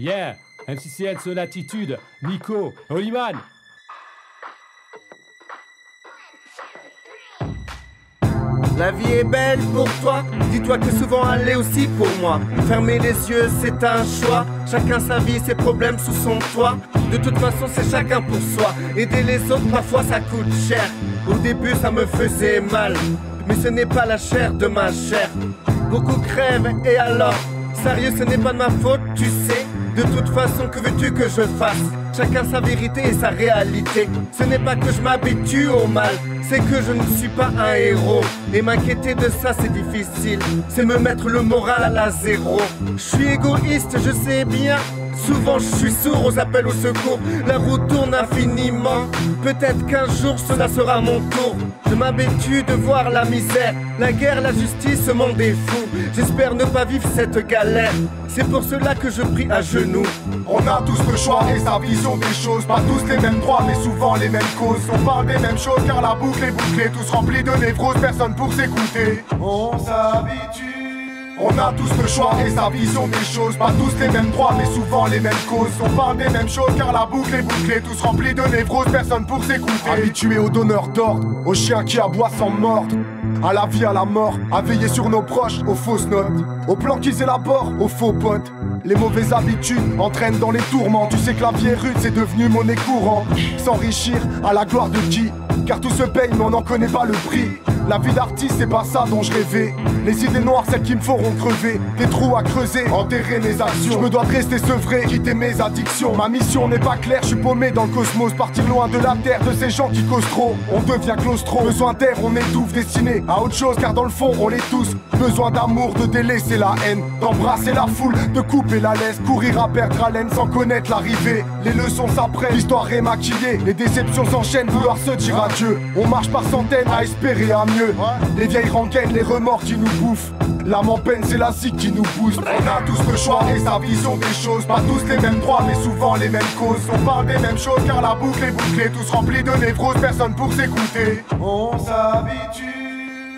Yeah, MCCL son attitude, Nico, Oliman. La vie est belle pour toi, dis-toi que souvent elle est aussi pour moi. Fermer les yeux, c'est un choix. Chacun sa vie, ses problèmes sous son toit. De toute façon, c'est chacun pour soi. Aider les autres, parfois ça coûte cher. Au début, ça me faisait mal, mais ce n'est pas la chair de ma chair. Beaucoup crèvent, et alors? Sérieux, ce n'est pas de ma faute, tu sais. De toute façon, que veux-tu que je fasse? Chacun sa vérité et sa réalité. Ce n'est pas que je m'habitue au mal, c'est que je ne suis pas un héros. Et m'inquiéter de ça, c'est difficile. C'est me mettre le moral à zéro. Je suis égoïste, je sais bien. Souvent je suis sourd aux appels au secours. La route tourne infiniment. Peut-être qu'un jour cela sera mon tour. Je m'habitue de voir la misère, la guerre, la justice, ce monde est fou. J'espère ne pas vivre cette galère. C'est pour cela que je prie à genoux. On a tous le choix et sa vision des choses. Pas tous les mêmes droits, mais souvent les mêmes causes. On parle des mêmes choses car la boucle est bouclée. Tous remplis de névroses, personne pour s'écouter. On s'habitue. On a tous le choix et sa vision des choses. Pas tous les mêmes droits, mais souvent les mêmes causes. On parle des mêmes choses car la boucle est bouclée. Tous remplis de névroses, personne pour s'écouter. Habitués aux donneurs d'ordre, aux chiens qui aboient sans mordre. À la vie, à la mort, à veiller sur nos proches, aux fausses notes. Aux plans qu'ils élaborent, aux faux potes. Les mauvaises habitudes entraînent dans les tourments. Tu sais que la vie est rude, c'est devenu monnaie courante. S'enrichir à la gloire de qui? Car tout se paye, mais on n'en connaît pas le prix. La vie d'artiste, c'est pas ça dont je rêvais. Les idées noires, celles qui me feront crever. Des trous à creuser, enterrer mes actions. Je me dois de rester sevré, quitter mes addictions. Ma mission n'est pas claire, je suis paumé dans le cosmos. Partir loin de la terre, de ces gens qui causent trop. On devient claustro. Besoin d'air, on étouffe, destiné à autre chose, car dans le fond, on l'est tous. Besoin d'amour, de délaisser la haine. D'embrasser la foule, de couper la laisse. Courir à perdre haleine sans connaître l'arrivée. Les leçons s'apprennent, l'histoire est maquillée. Les déceptions s'enchaînent, vouloir se dire adieu. On marche par centaines à espérer à mieux. Les vieilles rengaines, les remords qui nous bouffent. L'âme en peine, c'est la zik qui nous pousse. On a tous le choix et sa vision des choses. Pas tous les mêmes droits, mais souvent les mêmes causes. On parle des mêmes choses car la boucle est bouclée. Tous remplis de névroses, personne pour s'écouter. On s'habitue.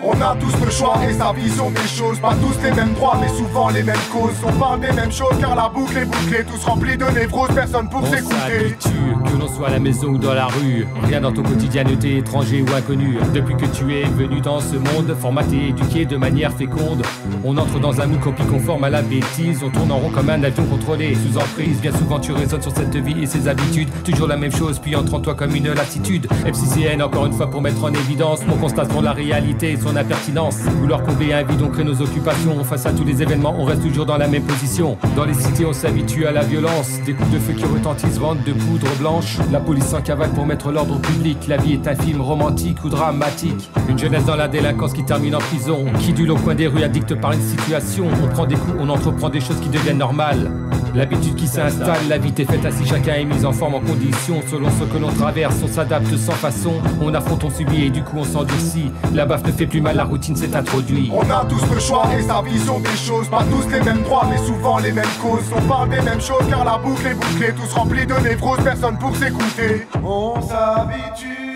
On a tous le choix et sa vision des choses. Pas tous les mêmes droits, mais souvent les mêmes causes. On parle des mêmes choses car la boucle est bouclée. Tous remplis de névroses, personne pour s'écouter. que l'on soit à la maison ou dans la rue. Rien dans ton quotidien ne t'est étranger ou inconnu. Depuis que tu es venu dans ce monde, formaté et éduqué de manière féconde, on entre dans un copie conforme à la bêtise. On tourne en rond comme un avion contrôlé, sous emprise. Bien souvent, tu raisonnes sur cette vie et ses habitudes. Toujours la même chose, puis entre en toi comme une lassitude. FCCN, encore une fois, pour mettre en évidence mon constat sur la réalité impertinence. Vouloir combler un vide, on crée nos occupations. Face à tous les événements, on reste toujours dans la même position. Dans les cités, on s'habitue à la violence. Des coups de feu qui retentissent, vendent de poudre blanche. La police s'en cavale pour mettre l'ordre au public. La vie est un film romantique ou dramatique. Une jeunesse dans la délinquance qui termine en prison. Qui dule au coin des rues, addicte par une situation. On prend des coups, on entreprend des choses qui deviennent normales. L'habitude qui s'installe, la vie est faite ainsi, chacun est mis en forme, en condition. Selon ce que l'on traverse, on s'adapte sans façon. On affronte, on subit et du coup on s'endurcit. La baffe ne fait plus mal, la routine s'est introduite. On a tous le choix et sa vision des choses. Pas tous les mêmes droits, mais souvent les mêmes causes. On parle des mêmes choses car la boucle est bouclée. Tous remplis de névroses, personne pour s'écouter. On s'habitue.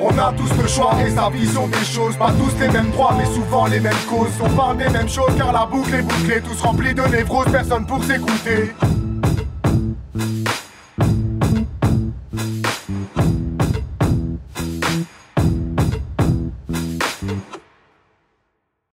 On a tous le choix et sa vision des choses. Pas tous les mêmes droits, mais souvent les mêmes causes. On parle des mêmes choses car la boucle est bouclée. Tous remplis de névroses, personne pour s'écouter.